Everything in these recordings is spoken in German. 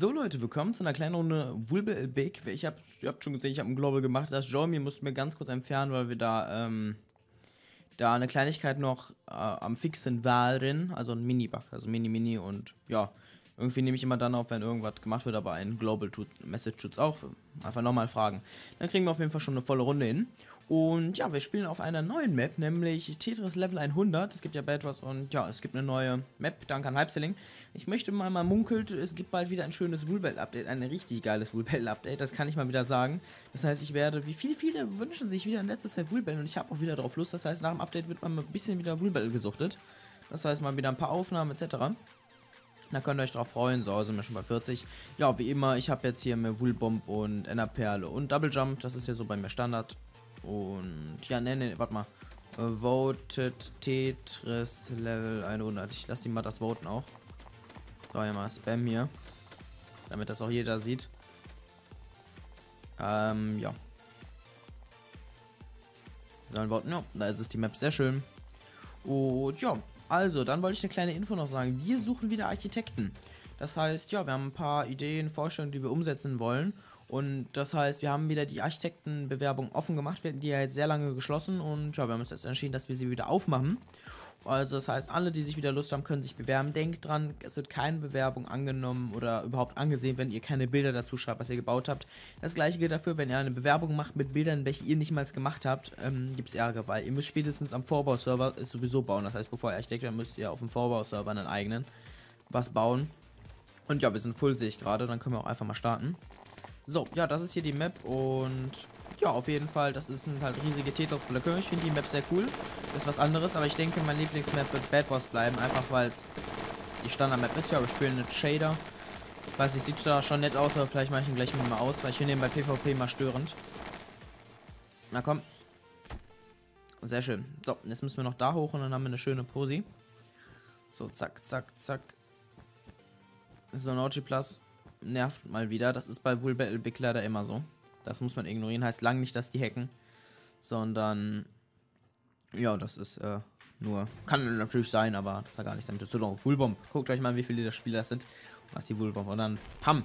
So Leute, willkommen zu einer kleinen Runde Wulbel Big. Ich habe ihr habt schon gesehen, ich habe ein Global gemacht. Das Jomi mussten wir ganz kurz entfernen, weil wir da ähm, da eine Kleinigkeit noch äh, am Fixen waren. Also ein Mini-Bug, also Mini-Mini und ja, irgendwie nehme ich immer dann auf, wenn irgendwas gemacht wird, aber ein Global Message tut's auch. Einfach nochmal fragen. Dann kriegen wir auf jeden Fall schon eine volle Runde hin. Und ja, wir spielen auf einer neuen Map, nämlich Tetris Level 100. Es gibt ja Bad Wars und ja, es gibt eine neue Map, dank an Hypeselling. Ich möchte mal, mal munkelt, es gibt bald wieder ein schönes Woolbell-Update, ein richtig geiles Woolbell-Update, das kann ich mal wieder sagen. Das heißt, ich werde, wie viele, viele wünschen sich wieder in letzter Zeit Woolbell und ich habe auch wieder drauf Lust. Das heißt, nach dem Update wird man ein bisschen wieder Woolbell gesuchtet. Das heißt, mal wieder ein paar Aufnahmen etc. Da könnt ihr euch drauf freuen. So, sind wir schon bei 40. Ja, wie immer, ich habe jetzt hier mehr Woolbomb und Enderperle und Double Jump. Das ist ja so bei mir Standard. Und ja, ne, ne, warte mal. Voted Tetris Level 100. Ich lasse die mal das voten auch. So, ja mal Spam hier. Damit das auch jeder sieht. Ähm, ja. Sollen voten? Ja, da ist es die Map sehr schön. Und ja, also, dann wollte ich eine kleine Info noch sagen. Wir suchen wieder Architekten. Das heißt, ja, wir haben ein paar Ideen, Vorstellungen, die wir umsetzen wollen. Und das heißt, wir haben wieder die Architektenbewerbung offen gemacht. Wir hatten die ja jetzt sehr lange geschlossen und ja, wir haben uns jetzt entschieden, dass wir sie wieder aufmachen. Also das heißt, alle, die sich wieder Lust haben, können sich bewerben. Denkt dran, es wird keine Bewerbung angenommen oder überhaupt angesehen, wenn ihr keine Bilder dazu schreibt, was ihr gebaut habt. Das gleiche gilt dafür, wenn ihr eine Bewerbung macht mit Bildern, welche ihr nicht mal gemacht habt, ähm, gibt es Ärger, weil ihr müsst spätestens am Vorbauserver sowieso bauen. Das heißt, bevor ihr Architekt werdet, müsst ihr auf dem Vorbauserver einen eigenen was bauen. Und ja, wir sind full, sehe ich gerade. Dann können wir auch einfach mal starten. So, ja, das ist hier die Map und ja, auf jeden Fall, das sind halt riesige Tetris-Blöcke. Ich finde die Map sehr cool. Ist was anderes, aber ich denke, mein Lieblingsmap wird Bad Wars bleiben, einfach weil es die Standard-Map ist. Ja, wir spielen mit Shader. Ich weiß nicht, sieht da schon nett aus, aber vielleicht mache ich ihn gleich mal aus, weil ich finde ihn bei PvP mal störend. Na komm. Sehr schön. So, jetzt müssen wir noch da hoch und dann haben wir eine schöne Posi. So, zack, zack, zack. So, Naughty Plus nervt mal wieder. Das ist bei Wool Battle Big leider immer so. Das muss man ignorieren. Heißt lang nicht, dass die hacken. Sondern, ja, das ist äh, nur, kann natürlich sein, aber das hat gar nichts damit zu tun. Woolbomb. Guckt euch mal, wie viele Spieler das sind. Was die Woolbomb. Und dann, pam.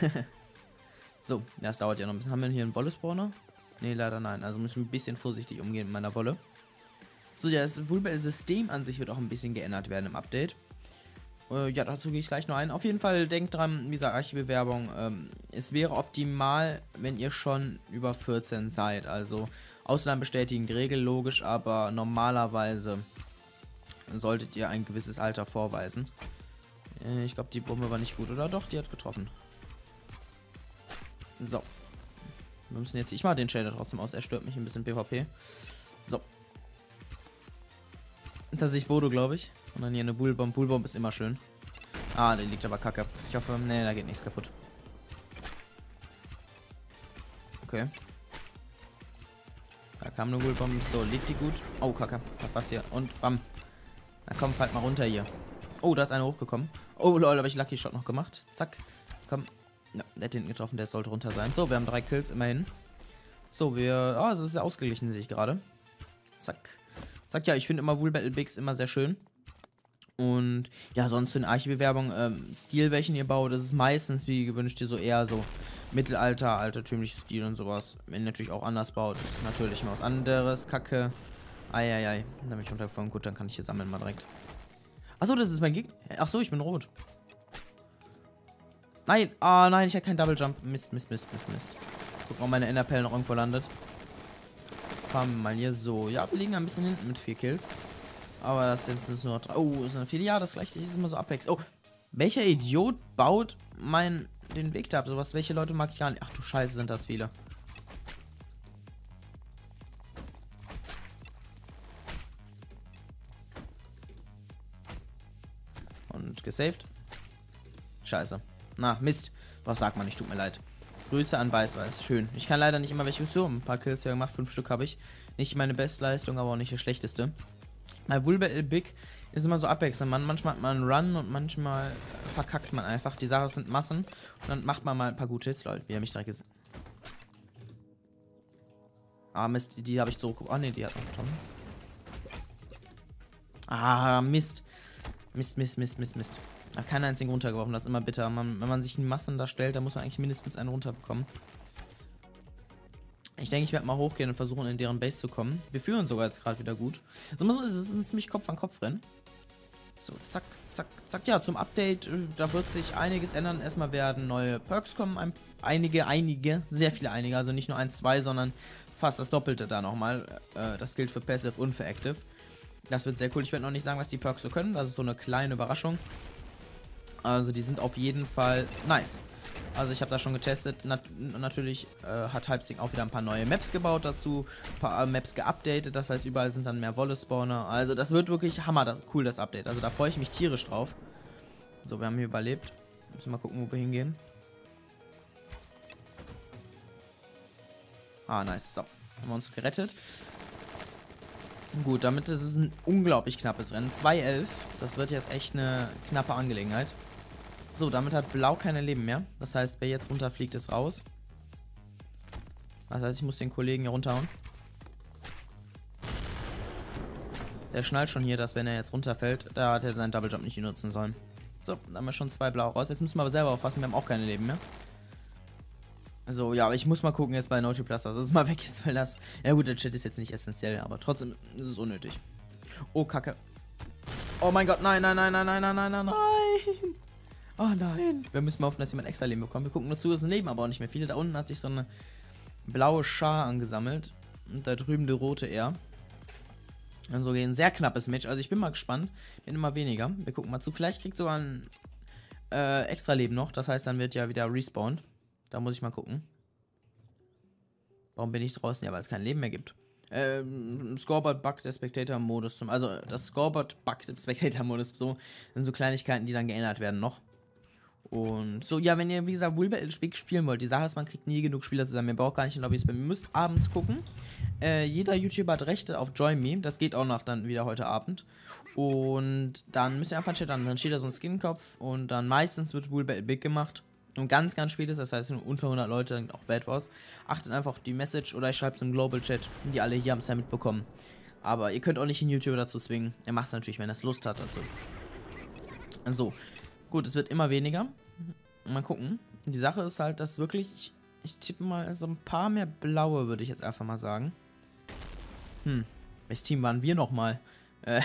so, das dauert ja noch ein bisschen. Haben wir hier einen Wolle-Spawner? Ne, leider nein. Also müssen wir ein bisschen vorsichtig umgehen mit meiner Wolle. So, ja, das Woolbell-System an sich wird auch ein bisschen geändert werden im Update. Äh, ja, dazu gehe ich gleich noch ein. Auf jeden Fall denkt dran, wie gesagt, Archivbewerbung. Ähm, es wäre optimal, wenn ihr schon über 14 seid. Also Ausland bestätigen die Regel, logisch, aber normalerweise solltet ihr ein gewisses Alter vorweisen. Äh, ich glaube, die Bombe war nicht gut, oder? Doch, die hat getroffen. So. Wir müssen jetzt... Ich mache den Shader trotzdem aus. Er stört mich ein bisschen PvP. So. Da sehe ich Bodo, glaube ich. Und dann hier eine Bullbomb. Bullbomb ist immer schön. Ah, der liegt aber kacke. Ich hoffe, nee, da geht nichts kaputt. Okay. Da kam eine Bullbomb. So, liegt die gut. Oh, kacke. Hat was hier. Und bam. Na komm, halt mal runter hier. Oh, da ist einer hochgekommen. Oh, lol, habe ich Lucky Shot noch gemacht. Zack. Komm. Ja, der hat hinten getroffen. Der sollte runter sein. So, wir haben drei Kills immerhin. So, wir... Oh, es ist ja ausgeglichen, sehe ich gerade. Zack. Zack, ja, ich finde immer Wool Battle Bigs immer sehr schön. Und ja, sonst in Archivbewerbung, ähm, Stil, welchen ihr baut, das ist meistens, wie gewünscht, ihr so eher so Mittelalter, altertümliches Stil und sowas. Wenn ihr natürlich auch anders baut, ist natürlich mal was anderes. Kacke. Eieiei. Da bin ich runtergefallen. Gut, dann kann ich hier sammeln mal direkt. Achso, das ist mein Gegner. Achso, ich bin rot. Nein, ah nein, ich habe keinen Double Jump. Mist, Mist, Mist, Mist, Mist. Gucken, ob meine Enderpelle noch irgendwo landet. Fahren wir mal hier so. Ja, wir liegen ein bisschen hinten mit vier Kills. Aber das sind jetzt nur drei. Oh, ist eine viele. Ja, das gleiche ist immer so abwechselnd. Oh, welcher Idiot baut mein den Weg da ab? Sowas, welche Leute mag ich gar nicht? Ach du Scheiße, sind das viele. Und gesaved. Scheiße. Na, Mist. Was sagt man nicht? Tut mir leid. Grüße an Weißweiß. Schön. Ich kann leider nicht immer welche so. Ein paar Kills ja gemacht. Fünf Stück habe ich. Nicht meine Bestleistung, aber auch nicht die schlechteste. Bei Bull Big ist immer so abwechselnd. Man, manchmal hat man einen Run und manchmal verkackt man einfach. Die Sache sind Massen. Und dann macht man mal ein paar gute Hits, Leute. Wie er mich direkt gesehen. Ah, Mist. Die habe ich so. Ah, ne, die hat noch getroffen. Ah, Mist. Mist, Mist, Mist, Mist, Mist. Hab keinen einzigen runtergeworfen, das ist immer bitter. Man, wenn man sich in Massen da stellt, dann muss man eigentlich mindestens einen runterbekommen. Ich denke, ich werde mal hochgehen und versuchen, in deren Base zu kommen. Wir führen sogar jetzt gerade wieder gut. So, so ist es ein ziemlich Kopf-an-Kopf-Rennen. So, zack, zack, zack. Ja, zum Update, äh, da wird sich einiges ändern. Erstmal werden neue Perks kommen. Ein, einige, einige, sehr viele einige. Also nicht nur ein, zwei, sondern fast das Doppelte da nochmal. Äh, das gilt für Passive und für Active. Das wird sehr cool. Ich werde noch nicht sagen, was die Perks so können. Das ist so eine kleine Überraschung. Also die sind auf jeden Fall nice. Also ich habe das schon getestet. Nat natürlich äh, hat Halbsing auch wieder ein paar neue Maps gebaut dazu. Ein paar äh, Maps geupdatet. Das heißt, überall sind dann mehr Wolle-Spawner. Also das wird wirklich hammer das, cool, das Update. Also da freue ich mich tierisch drauf. So, wir haben hier überlebt. Müssen mal gucken, wo wir hingehen. Ah, nice. So, haben wir uns gerettet. Gut, damit ist es ein unglaublich knappes Rennen. 2-11. Das wird jetzt echt eine knappe Angelegenheit. So, damit hat Blau keine Leben mehr. Das heißt, wer jetzt runterfliegt, ist raus. Das heißt, ich muss den Kollegen hier runterhauen. Der schnallt schon hier, dass wenn er jetzt runterfällt, da hat er seinen Double Jump nicht nutzen sollen. So, dann haben wir schon zwei Blau raus. Jetzt müssen wir aber selber aufpassen, wir haben auch keine Leben mehr. So, ja, aber ich muss mal gucken jetzt bei Naughty Plus, dass es mal weg ist, weil das... Ja gut, der Chat ist jetzt nicht essentiell, aber trotzdem ist es unnötig. Oh, Kacke. Oh mein Gott, nein, nein, nein, nein, nein, nein, nein, nein, nein. Oh nein. Wir müssen mal hoffen, dass jemand extra Leben bekommt. Wir gucken nur zu, es leben aber auch nicht mehr viele. Da unten hat sich so eine blaue Schar angesammelt. Und da drüben die rote eher. Also ein sehr knappes Match. Also ich bin mal gespannt. Bin immer weniger. Wir gucken mal zu. Vielleicht kriegt sogar ein äh, extra Leben noch. Das heißt, dann wird ja wieder respawned. Da muss ich mal gucken. Warum bin ich draußen? Ja, weil es kein Leben mehr gibt. Ähm, Scoreboard buggt der Spectator-Modus. Also das Scoreboard buggt im Spectator-Modus. So sind so Kleinigkeiten, die dann geändert werden noch. Und so, ja, wenn ihr, wie gesagt, Wheelball spielen wollt, die Sache ist, man kriegt nie genug Spieler zusammen. Ihr braucht gar nicht in Lobbys, ihr müsst abends gucken. Äh, jeder YouTuber hat Rechte auf Join Me, das geht auch noch dann wieder heute Abend. Und dann müsst ihr einfach chatten, dann steht da so ein Skinkopf und dann meistens wird Wheelball Big gemacht. Und ganz, ganz spät ist, das heißt unter 100 Leute, auch Bad Wars. Achtet einfach auf die Message oder ich schreibe es im Global Chat. Die alle hier haben es ja mitbekommen. Aber ihr könnt auch nicht den YouTuber dazu zwingen. Er macht es natürlich, wenn er es Lust hat dazu. So, Gut, es wird immer weniger. Mal gucken. Die Sache ist halt, dass wirklich, ich, ich tippe mal so ein paar mehr blaue, würde ich jetzt einfach mal sagen. Hm, welches Team waren wir nochmal? Äh,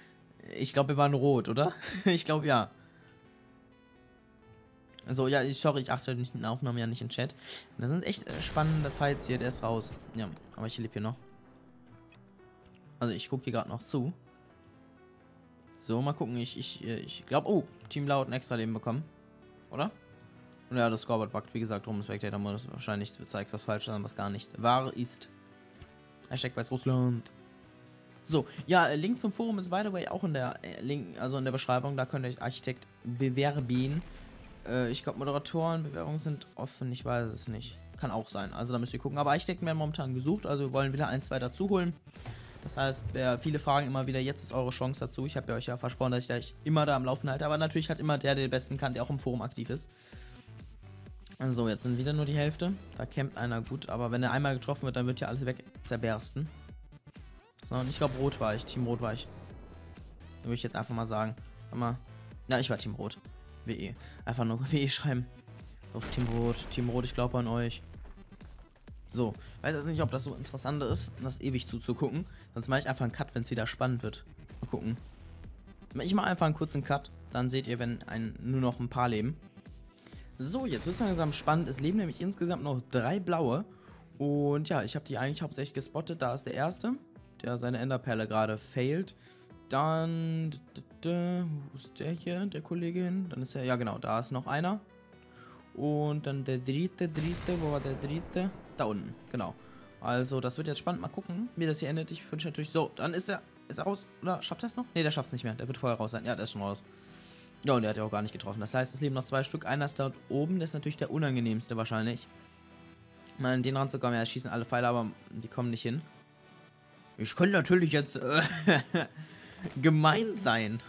ich glaube, wir waren rot, oder? ich glaube, ja. Also, ja, sorry, ich achte in den Aufnahmen ja nicht im Chat. Das sind echt äh, spannende Fights hier, der ist raus. Ja, aber ich lebe hier noch. Also, ich gucke hier gerade noch zu. So, mal gucken. Ich, ich, ich glaube, oh, Team Laut ein extra Leben bekommen. Oder? Und ja, das Scoreboard buggt, wie gesagt, rum. Spectator Modus wahrscheinlich zeigt was falsch an, was gar nicht wahr ist. Hashtag weiß Russland. So, ja, Link zum Forum ist by the way auch in der äh, Link, also in der Beschreibung. Da könnt ihr euch Architekt bewerben. Äh, ich glaube, Moderatoren, Bewerbungen sind offen. Ich weiß es nicht. Kann auch sein. Also da müsst ihr gucken. Aber Architekten werden momentan gesucht. Also wir wollen wieder ein, zwei dazu holen. Das heißt, wer viele Fragen immer wieder, jetzt ist eure Chance dazu. Ich habe ja euch ja versprochen, dass ich euch immer da am Laufen halte. Aber natürlich hat immer der, der den besten kann, der auch im Forum aktiv ist. So, jetzt sind wieder nur die Hälfte. Da campt einer gut, aber wenn er einmal getroffen wird, dann wird ja alles weg zerbersten. So, und ich glaube, Rot war ich. Team Rot war ich. Würde ich jetzt einfach mal sagen. Mal. Ja, ich war Team Rot. WE. Einfach nur WE schreiben. Auf Team Rot. Team Rot, ich glaube an euch. So, weiß jetzt nicht, ob das so interessant ist, das ewig zuzugucken. Sonst mache ich einfach einen Cut, wenn es wieder spannend wird. Mal gucken. Ich mache einfach einen kurzen Cut, dann seht ihr, wenn ein, nur noch ein paar leben. So, jetzt wird es langsam spannend. Es leben nämlich insgesamt noch drei blaue. Und ja, ich habe die eigentlich hauptsächlich gespottet. Da ist der erste, der seine Enderperle gerade failt. Dann, wo ist der hier, der Kollegin? Dann ist er, ja genau, da ist noch einer. Und dann der dritte, dritte, wo war der dritte? Da unten, genau. Also, das wird jetzt spannend. Mal gucken, wie das hier endet. Ich wünsche natürlich... So, dann ist er... Ist er raus? Oder schafft er es noch? Ne, der schafft es nicht mehr. Der wird vorher raus sein. Ja, der ist schon raus. Ja, und der hat ja auch gar nicht getroffen. Das heißt, es leben noch zwei Stück. Einer ist dort oben. Der ist natürlich der unangenehmste wahrscheinlich. Mal an den ranzukommen. Ja, schießen alle Pfeile, aber die kommen nicht hin. Ich könnte natürlich jetzt äh, gemein sein.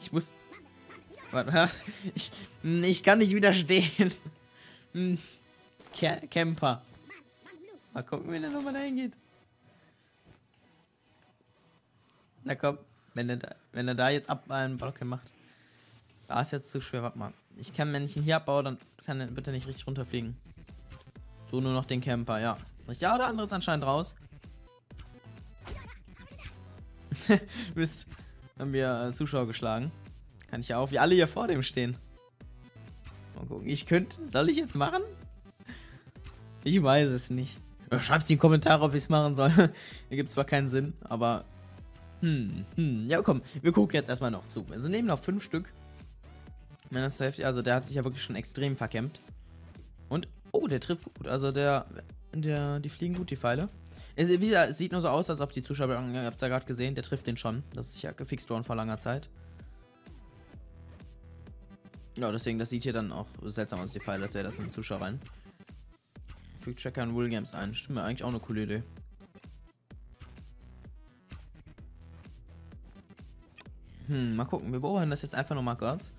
Ich muss... Warte, ich, ich kann nicht widerstehen. Hm. Camper. Mal gucken, wie der nochmal dahin geht. Na komm. Wenn er da, wenn er da jetzt ab einen Block macht. Da ist jetzt zu schwer. Warte mal. Ich kann, wenn ich ihn hier abbaue, dann kann er bitte nicht richtig runterfliegen. So nur noch den Camper, ja. Ja, der andere ist anscheinend raus. Mist. Haben wir Zuschauer geschlagen. Kann ich ja auch wie alle hier vor dem stehen. Mal gucken. Ich könnte. Soll ich jetzt machen? Ich weiß es nicht. Schreibt in die Kommentare, ob ich es machen soll. Hier gibt zwar keinen Sinn, aber. Hm, hm. Ja, komm, wir gucken jetzt erstmal noch zu. Wir nehmen noch fünf Stück. Wenn das heftig, also der hat sich ja wirklich schon extrem verkämpft. Und, oh, der trifft gut. Also der, der, die fliegen gut, die Pfeile. Es, wie, es sieht nur so aus, als ob die Zuschauer, ihr habt es ja gerade gesehen, der trifft den schon. Das ist ja gefixt worden vor langer Zeit. Ja, deswegen, das sieht hier dann auch seltsam aus, die Pfeile, als wäre das ein Zuschauer rein. Fügt Tracker und Williams ein. Stimmt mir eigentlich auch eine coole Idee. Hm, mal gucken. Wir beobachten das jetzt einfach nochmal kurz.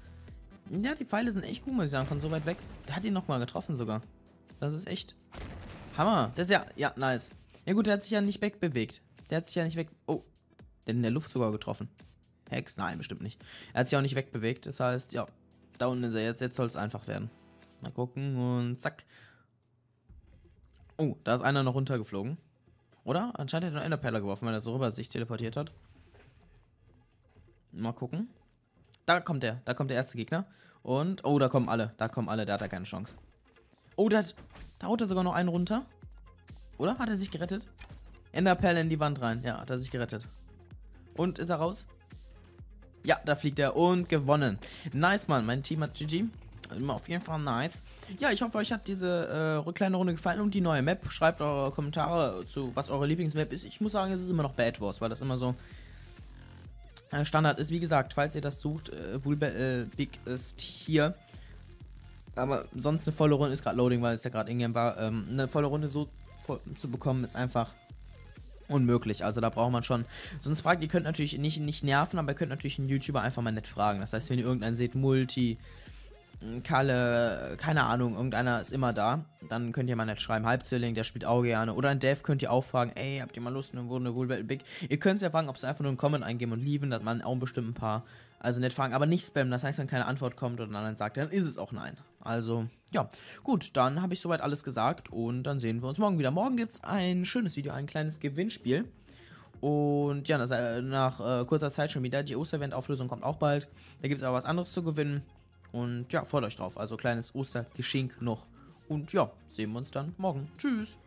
Ja, die Pfeile sind echt gut, muss ich sagen, von so weit weg. Der hat ihn nochmal getroffen sogar. Das ist echt Hammer. Das ist ja, ja, nice. Ja gut, der hat sich ja nicht wegbewegt. Der hat sich ja nicht weg... Oh, der in der Luft sogar getroffen. Hex? Nein, bestimmt nicht. Er hat sich auch nicht wegbewegt. Das heißt, ja, da unten ist er jetzt. Jetzt soll es einfach werden. Mal gucken und zack. Oh, da ist einer noch runtergeflogen. Oder? Anscheinend hat er einen Enderperler geworfen, weil er so rüber sich teleportiert hat. Mal gucken. Da kommt der. Da kommt der erste Gegner. Und, oh, da kommen alle. Da kommen alle. Da hat er keine Chance. Oh, da hat, da haut er sogar noch einen runter. Oder? Hat er sich gerettet? Enderperle in die Wand rein. Ja, hat er sich gerettet. Und ist er raus? Ja, da fliegt er und gewonnen. Nice, Mann. Mein Team hat GG. Auf jeden Fall nice. Ja, ich hoffe, euch hat diese äh, kleine Runde gefallen und die neue Map. Schreibt eure Kommentare zu, was eure Lieblingsmap ist. Ich muss sagen, es ist immer noch Bad Wars, weil das immer so äh, Standard ist. Wie gesagt, falls ihr das sucht, äh, Woolbe äh, Big ist hier. Aber sonst eine volle Runde ist gerade Loading, weil es ja gerade in-game war. Ähm, eine volle Runde so zu bekommen, ist einfach unmöglich. Also da braucht man schon. Sonst fragt, ihr könnt natürlich nicht, nicht nerven, aber ihr könnt natürlich einen YouTuber einfach mal nett fragen. Das heißt, wenn ihr irgendeinen seht, Multi, Kalle, keine Ahnung, irgendeiner ist immer da. Dann könnt ihr mal nett schreiben, Halbzilling, der spielt auch gerne. Oder ein Dev könnt ihr auch fragen, ey, habt ihr mal Lust, eine Runde Woolbelt Big? Ihr könnt es ja fragen, ob es einfach nur ein Comment eingeben und lieben, dass man auch bestimmt ein paar, also nett fragen, aber nicht spammen. Das heißt, wenn keine Antwort kommt und dann sagt, dann ist es auch nein. Also, ja. Gut, dann habe ich soweit alles gesagt und dann sehen wir uns morgen wieder. Morgen gibt es ein schönes Video, ein kleines Gewinnspiel. Und ja, das, äh, nach äh, kurzer Zeit schon wieder. Die Osterevent-Auflösung kommt auch bald. Da gibt es aber was anderes zu gewinnen. Und ja, freut euch drauf. Also kleines Ostergeschenk noch. Und ja, sehen wir uns dann morgen. Tschüss.